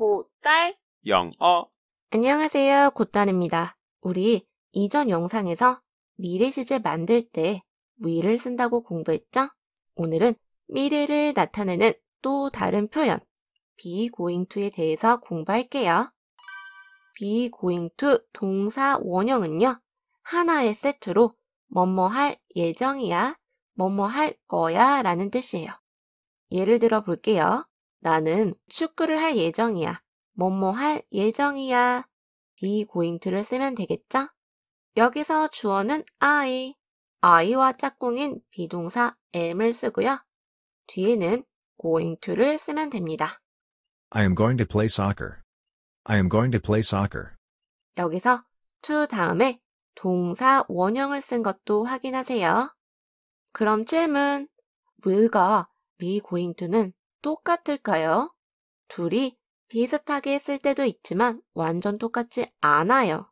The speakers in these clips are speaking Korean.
고딸 영어 안녕하세요. 곧단입니다. 우리 이전 영상에서 미래 시제 만들 때 위를 쓴다고 공부했죠? 오늘은 미래를 나타내는 또 다른 표현 be going to에 대해서 공부할게요. be going to 동사 원형은요. 하나의 세트로 뭐뭐 할 예정이야, 뭐뭐 할 거야 라는 뜻이에요. 예를 들어 볼게요. 나는 축구를 할 예정이야. 뭐뭐 할 예정이야. be going to를 쓰면 되겠죠? 여기서 주어는 I, I와 짝꿍인 비동사 am을 쓰고요. 뒤에는 going to를 쓰면 됩니다. I am going to play soccer. I am going to play soccer. 여기서 to 다음에 동사 원형을 쓴 것도 확인하세요. 그럼 질문. will과 be going to는 똑같을까요? 둘이 비슷하게 쓸 때도 있지만 완전 똑같지 않아요.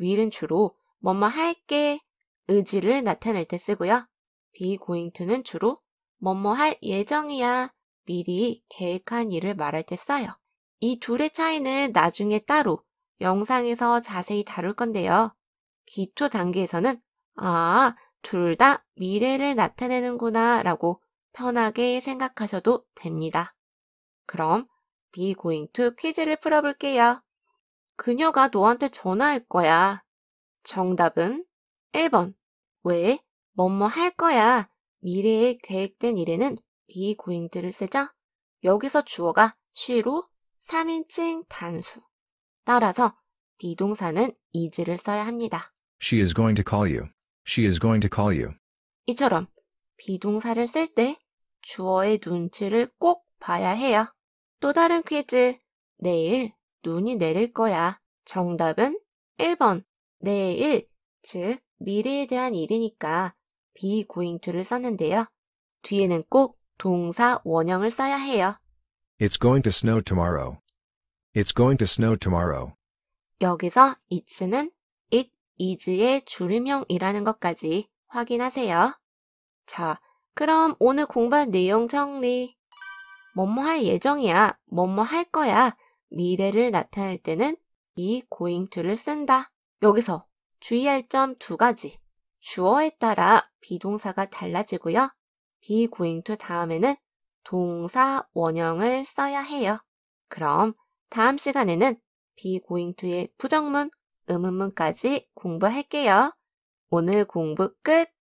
will은 주로 뭐뭐 할게 의지를 나타낼 때 쓰고요. be going to는 주로 뭐뭐 할 예정이야 미리 계획한 일을 말할 때 써요. 이 둘의 차이는 나중에 따로 영상에서 자세히 다룰 건데요. 기초 단계에서는 아, 둘 다 미래를 나타내는구나 라고 편하게 생각하셔도 됩니다. 그럼 be going to 퀴즈를 풀어볼게요. 그녀가 너한테 전화할 거야. 정답은 1번. 왜? 뭐뭐 할 거야. 미래에 계획된 일에는 be going to를 쓰죠? 여기서 주어가 she로 3인칭 단수. 따라서 비동사는 is를 써야 합니다. She is going to call you. She is going to call you. 이처럼 비동사를 쓸 때 주어의 눈치를 꼭 봐야 해요. 또 다른 퀴즈. 내일 눈이 내릴 거야. 정답은 1번. 내일, 즉 미래에 대한 일이니까 be going to를 썼는데요. 뒤에는 꼭 동사 원형을 써야 해요. It's going to snow tomorrow. It's going to snow tomorrow. 여기서 it는 it, is의 줄임형이라는 것까지 확인하세요. 자, 그럼 오늘 공부한 내용 정리. 뭐뭐 할 예정이야, 뭐뭐 할 거야. 미래를 나타낼 때는 be going to를 쓴다. 여기서 주의할 점 두 가지. 주어에 따라 비동사가 달라지고요. be going to 다음에는 동사 원형을 써야 해요. 그럼 다음 시간에는 be going to의 부정문, 의문문까지 공부할게요. 오늘 공부 끝!